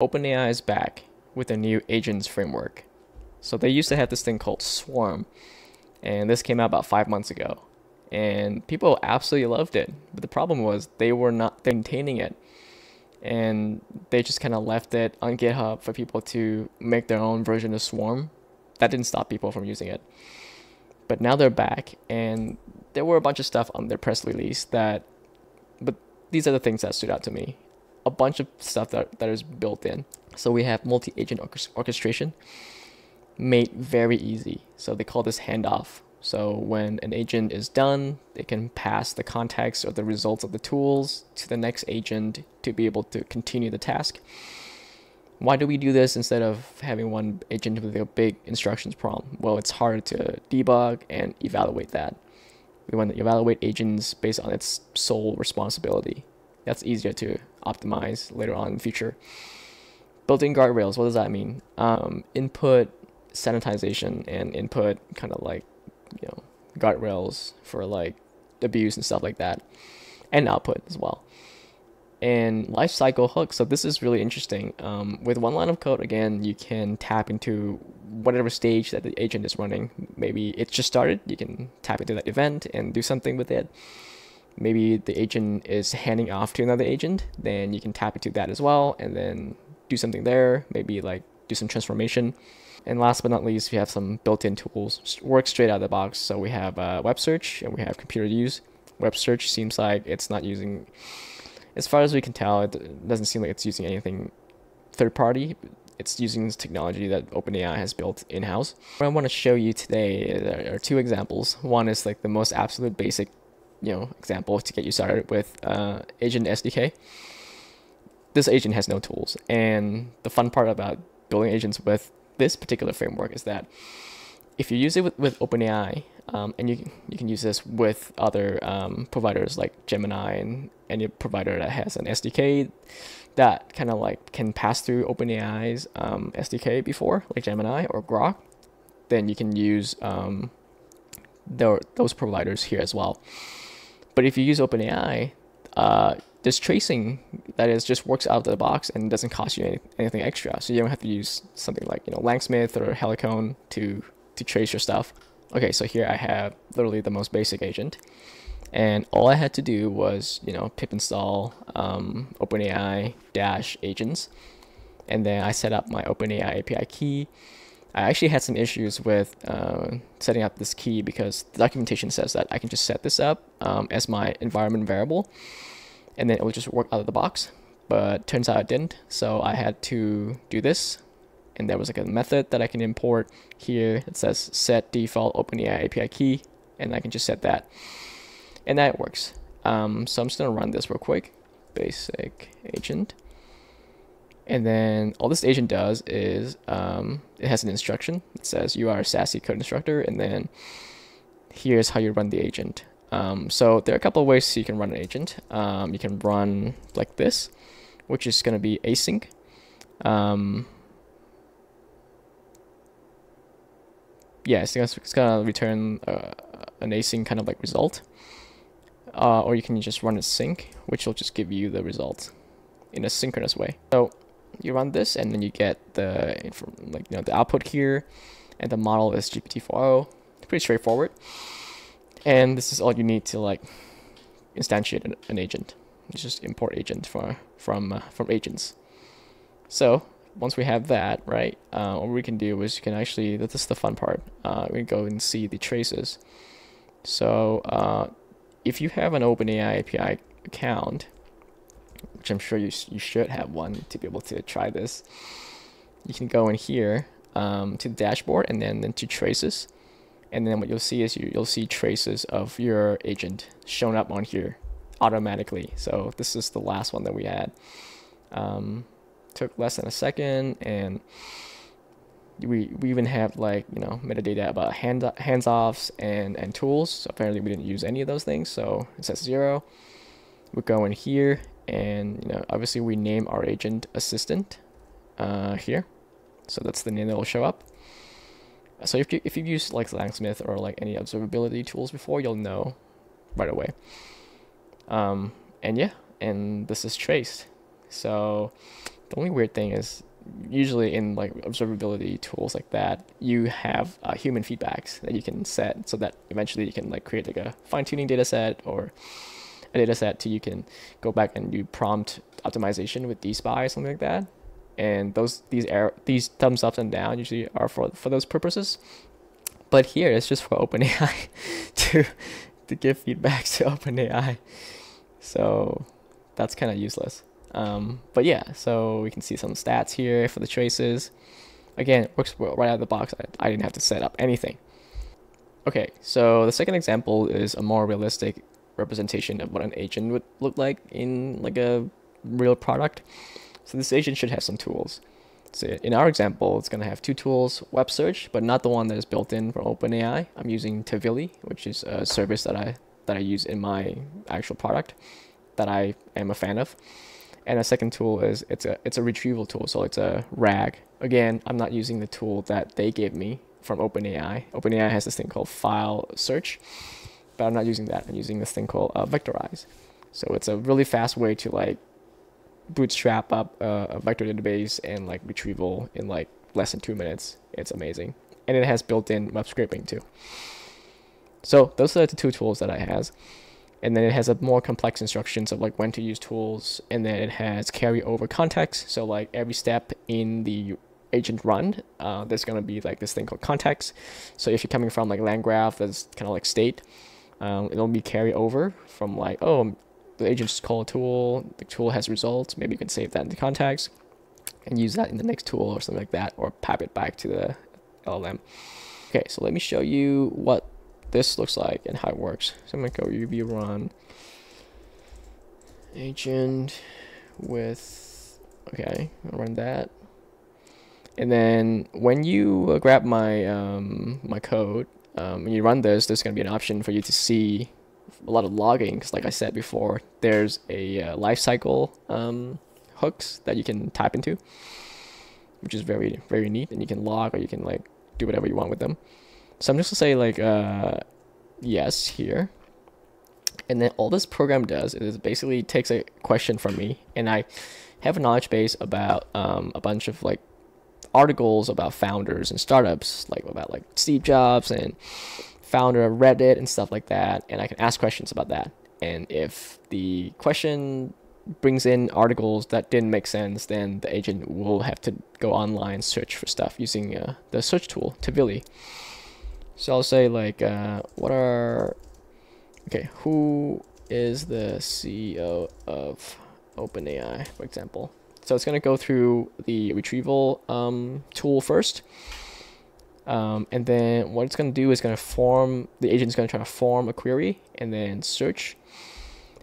OpenAI is back with a new agents framework. So they used to have this thing called Swarm, and this came out about five months ago. And people absolutely loved it. But the problem was they were not maintaining it. And they just kind of left it on GitHub for people to make their own version of Swarm. That didn't stop people from using it. But now they're back, and there were a bunch of stuff on their press release that, but these are the things that stood out to me. A bunch of stuff that, that is built in. So we have multi-agent orchestration made very easy. So they call this handoff. So when an agent is done, they can pass the context or the results of the tools to the next agent to be able to continue the task. Why do we do this instead of having one agent with a big instructions problem? Well, it's hard to debug and evaluate that. We want to evaluate agents based on its sole responsibility. That's easier to optimize later on in the future. Built-in guardrails, what does that mean? Um, input sanitization and input kind of like, you know, guardrails for like abuse and stuff like that, and output as well. And lifecycle hooks. So this is really interesting. Um, with one line of code, again, you can tap into whatever stage that the agent is running. Maybe it just started. You can tap into that event and do something with it. Maybe the agent is handing off to another agent. Then you can tap into that as well, and then do something there. Maybe like do some transformation. And last but not least, we have some built-in tools, work straight out of the box. So we have uh, web search and we have computer use. Web search seems like it's not using, as far as we can tell, it doesn't seem like it's using anything third-party. It's using this technology that OpenAI has built in-house. What I want to show you today are two examples. One is like the most absolute basic, you know, example to get you started with uh, Agent SDK. This agent has no tools, and the fun part about building agents with this particular framework is that if you use it with, with OpenAI, um, and you you can use this with other um, providers like Gemini and any provider that has an SDK that kind of like can pass through OpenAI's um, SDK before, like Gemini or Grok, then you can use um, the, those providers here as well. But if you use OpenAI, uh, this tracing that is just works out of the box and doesn't cost you any, anything extra. So you don't have to use something like you know Langsmith or Helicone to to trace your stuff. Okay, so here I have literally the most basic agent, and all I had to do was you know pip install um, OpenAI dash agents, and then I set up my OpenAI API key. I actually had some issues with uh, setting up this key because the documentation says that I can just set this up um, as my environment variable and then it will just work out of the box. But turns out it didn't, so I had to do this. And there was like a method that I can import here. It says set default OpenAI API key, and I can just set that. And that works. Um, so I'm just gonna run this real quick. Basic agent. And then all this agent does is um, it has an instruction. It says you are a Sassy code instructor, and then here's how you run the agent. Um, so there are a couple of ways you can run an agent. Um, you can run like this, which is going to be async. Um, yeah, it's, it's going to return uh, an async kind of like result. Uh, or you can just run a sync, which will just give you the result in a synchronous way. So you run this, and then you get the like you know the output here, and the model is GPT-4o. It's pretty straightforward. And this is all you need to like instantiate an, an agent. It's just import agent for, from, uh, from agents. So once we have that, right, uh, what we can do is you can actually, this is the fun part, uh, we can go and see the traces. So uh, if you have an OpenAI API account, which I'm sure you, you should have one to be able to try this, you can go in here um, to the dashboard and then into traces and then what you'll see is you, you'll see traces of your agent shown up on here automatically. So this is the last one that we had. Um, took less than a second and we, we even have like, you know, metadata about hand, hands-offs and, and tools. So apparently we didn't use any of those things. So it says zero. We go in here and, you know, obviously we name our agent assistant uh, here. So that's the name that will show up. So if you if you've used like Langsmith or like any observability tools before, you'll know right away. Um, and yeah, and this is traced. So The only weird thing is usually in like observability tools like that, you have uh, human feedbacks that you can set so that eventually you can like create like a fine tuning data set or a data set to you can go back and do prompt optimization with dspy or something like that. And those these error these thumbs ups and down usually are for for those purposes. But here it's just for OpenAI to to give feedback to OpenAI. So that's kind of useless. Um, but yeah, so we can see some stats here for the traces. Again, it works right out of the box. I, I didn't have to set up anything. Okay, so the second example is a more realistic representation of what an agent would look like in like a real product. So this agent should have some tools. So in our example, it's going to have two tools, web search, but not the one that is built in from OpenAI. I'm using Tavily, which is a service that I that I use in my actual product that I am a fan of. And a second tool is it's a it's a retrieval tool, so it's a RAG. Again, I'm not using the tool that they gave me from OpenAI. OpenAI has this thing called file search, but I'm not using that. I'm using this thing called uh, Vectorize. So it's a really fast way to like bootstrap up uh, a vector database and like retrieval in like less than two minutes. It's amazing, and it has built-in web scraping too. So those are the two tools that I has, and then it has a more complex instructions of like when to use tools, and then it has carry over context. So like every step in the agent run, uh, there's gonna be like this thing called context. So if you're coming from like LangGraph, that's kind of like state. Um, it'll be carry over from like oh the agent just call a tool, the tool has results, maybe you can save that in the context and use that in the next tool or something like that, or pap it back to the LLM. Okay, so let me show you what this looks like and how it works. So I'm gonna go UV run agent with, okay, I'll run that. And then when you uh, grab my um, my code um, and you run this, there's gonna be an option for you to see a lot of logging because like I said before, there's a uh, lifecycle um, hooks that you can tap into, which is very very neat, and you can log or you can like do whatever you want with them. So I'm just gonna say like uh, yes here, and then all this program does is basically takes a question from me, and I have a knowledge base about um, a bunch of like articles about founders and startups, like about like Steve Jobs and founder of Reddit and stuff like that, and I can ask questions about that. And if the question brings in articles that didn't make sense, then the agent will have to go online search for stuff using uh, the search tool Tavily. So I'll say like, uh, what are okay? Who is the CEO of OpenAI, for example? So it's gonna go through the retrieval um, tool first um, and then what it's going to do is going to form, the agent is going to try to form a query and then search.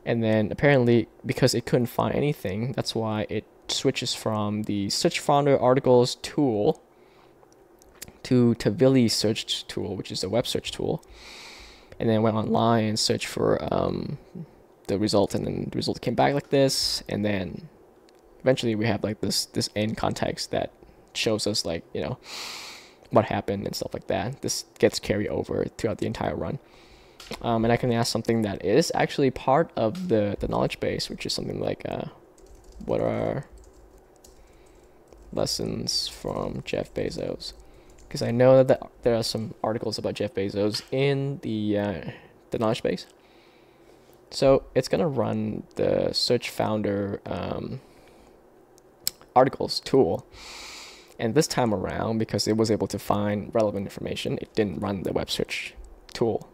And then apparently, because it couldn't find anything, that's why it switches from the search founder articles tool to Tavily search tool, which is a web search tool. And then went online and searched for um, the result, and then the result came back like this. And then eventually we have like this this end context that shows us like you know what happened and stuff like that. This gets carried over throughout the entire run. Um, and I can ask something that is actually part of the, the knowledge base, which is something like, uh, what are lessons from Jeff Bezos? Because I know that there are some articles about Jeff Bezos in the, uh, the knowledge base. So it's going to run the search founder um, articles tool. And this time around, because it was able to find relevant information, it didn't run the web search tool.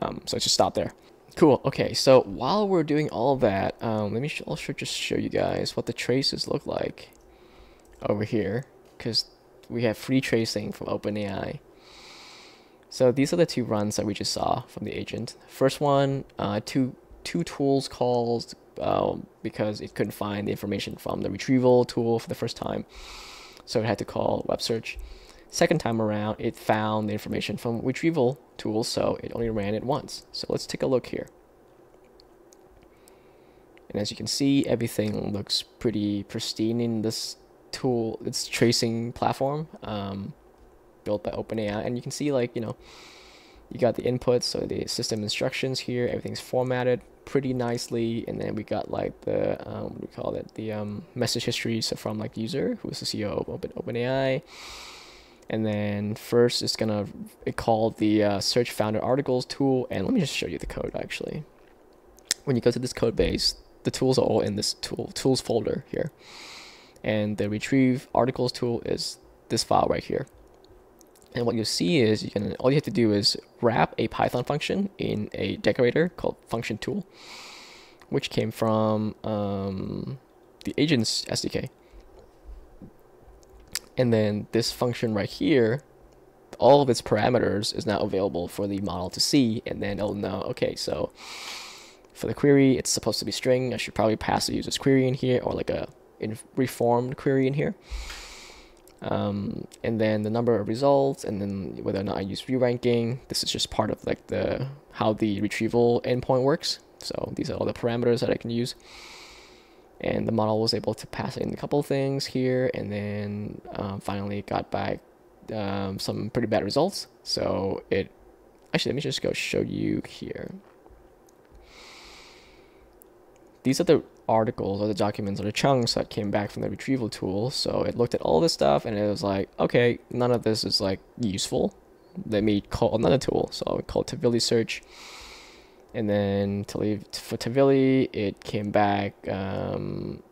Um, so just stopped there. Cool. Okay, so while we're doing all that, um, let me sh also just show you guys what the traces look like over here, because we have free tracing from OpenAI. So these are the two runs that we just saw from the agent. First one, uh, two two tools calls uh, because it couldn't find the information from the retrieval tool for the first time so it had to call web search. Second time around, it found the information from retrieval tools, so it only ran it once. So let's take a look here. And as you can see, everything looks pretty pristine in this tool, its tracing platform um, built by OpenAI. And you can see like, you know, you got the inputs, so the system instructions here, everything's formatted pretty nicely, and then we got like the um, what do we call it, the um, message history, so from like user who's the CEO of Open OpenAI, and then first it's gonna it called the uh, search founder articles tool, and let me just show you the code actually. When you go to this code base, the tools are all in this tool tools folder here, and the retrieve articles tool is this file right here. And what you'll see is you can all you have to do is wrap a Python function in a decorator called function tool, which came from um, the agents SDK. And then this function right here, all of its parameters is now available for the model to see, and then it'll know, okay, so for the query, it's supposed to be string. I should probably pass the user's query in here, or like a in reformed query in here um, and then the number of results, and then whether or not I use re-ranking. This is just part of like the how the retrieval endpoint works. So these are all the parameters that I can use. And the model was able to pass in a couple things here, and then um, finally got back um, some pretty bad results. So it actually let me just go show you here. These are the articles or the documents or the chunks that came back from the retrieval tool. So it looked at all this stuff and it was like, okay, none of this is like useful. Let me call another tool. So I called Tavily search. And then to leave for Tavily, it came back um,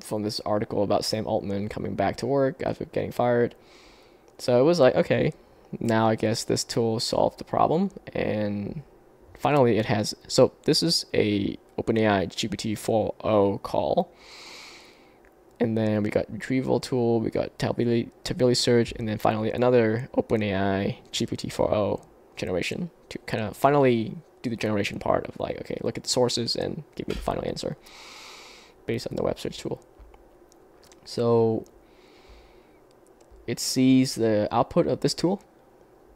from this article about Sam Altman coming back to work after getting fired. So it was like, okay, now I guess this tool solved the problem. And finally, it has. So this is a OpenAI GPT 4o call. And then we got retrieval tool, we got Tavily, Tavily search, and then finally another OpenAI GPT 4o generation to kind of finally do the generation part of like, okay, look at the sources and give me the final answer based on the web search tool. So it sees the output of this tool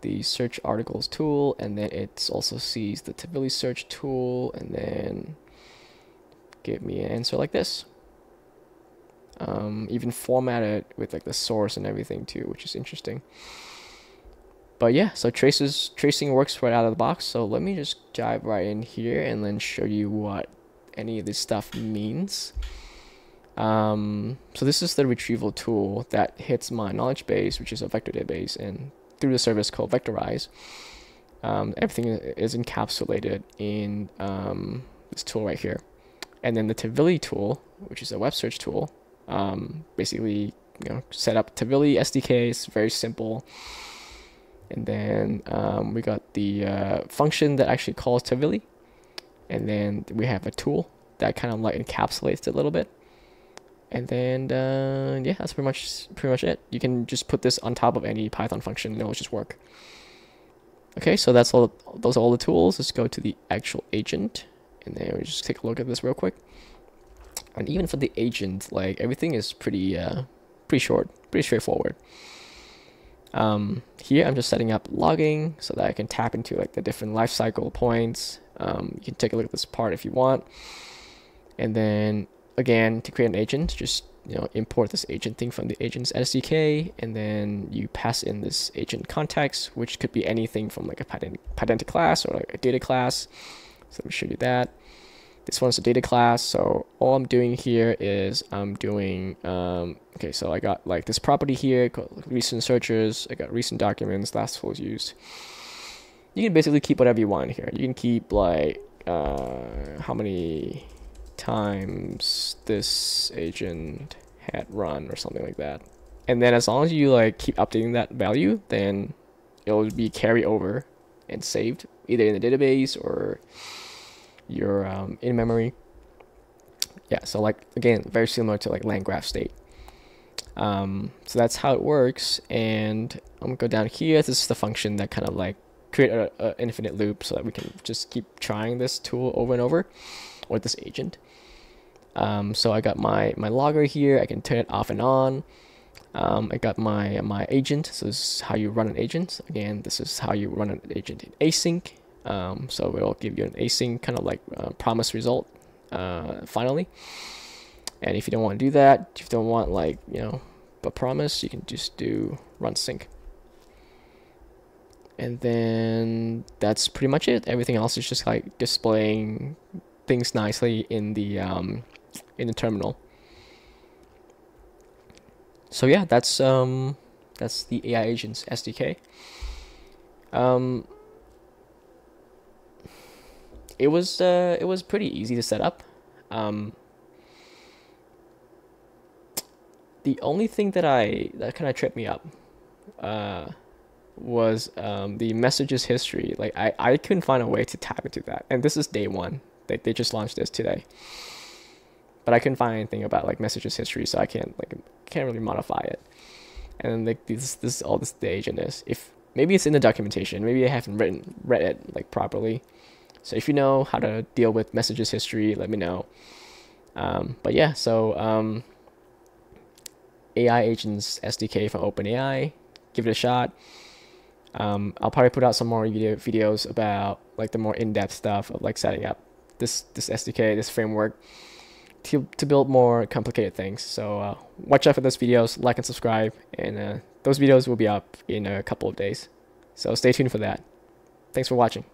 the search articles tool and then it also sees the Tavily search tool and then give me an answer like this. Um, even formatted with like the source and everything too, which is interesting. But yeah, so traces tracing works right out of the box. So let me just dive right in here and then show you what any of this stuff means. Um, so this is the retrieval tool that hits my knowledge base, which is a vector database, and through the service called Vectorize. Um, everything is encapsulated in um, this tool right here. And then the Tavily tool, which is a web search tool, um, basically you know set up Tavily SDK. It's very simple. And then um, we got the uh, function that actually calls Tavily. And then we have a tool that kind of like encapsulates it a little bit and then uh, yeah that's pretty much pretty much it. You can just put this on top of any python function and it'll just work. Okay so that's all those are all the tools. Let's go to the actual agent. And then we just take a look at this real quick. And even for the agent like everything is pretty uh, pretty short pretty straightforward. Um, here I'm just setting up logging so that I can tap into like the different lifecycle points. Um, you can take a look at this part if you want. And then again, to create an agent, just you know import this agent thing from the agents SDK, and then you pass in this agent context, which could be anything from like a Pydantic class or like a data class. So let me show you that. This one's a data class, so all I'm doing here is I'm doing, um, okay, so I got like this property here, called recent searches, I got recent documents, last tools used. You can basically keep whatever you want here. You can keep like, uh, how many times this agent had run or something like that. And then as long as you like keep updating that value, then it'll be carried over and saved either in the database or your um, in memory. Yeah, so like again, very similar to like LangGraph state. Um, so that's how it works. And I'm gonna go down here. This is the function that kind of like create an infinite loop so that we can just keep trying this tool over and over or this agent. Um, so I got my, my logger here. I can turn it off and on. Um, I got my, my agent. So this is how you run an agent. Again, this is how you run an agent in async. Um, so it'll give you an async kind of like uh, promise result uh, finally. And if you don't want to do that, if you don't want like, you know, a promise, you can just do run sync. And then that's pretty much it. Everything else is just like displaying things nicely in the um, in the terminal. So yeah, that's um, that's the AI Agents SDK. Um, it was uh, it was pretty easy to set up. Um, the only thing that I that kind of tripped me up uh, was um, the messages history. Like I, I couldn't find a way to tap into that, and this is day one. They they just launched this today, but I couldn't find anything about like messages history, so I can't like can't really modify it. And like this this is all this the agent is. If maybe it's in the documentation, maybe I haven't written read it like properly. So if you know how to deal with messages history, let me know. Um, but yeah, so um, AI agents SDK from OpenAI, give it a shot. Um, I'll probably put out some more video videos about like the more in-depth stuff of like setting up this this SDK, this framework to to build more complicated things. So uh, watch out for those videos, like and subscribe, and uh, those videos will be up in a couple of days. So stay tuned for that. Thanks for watching.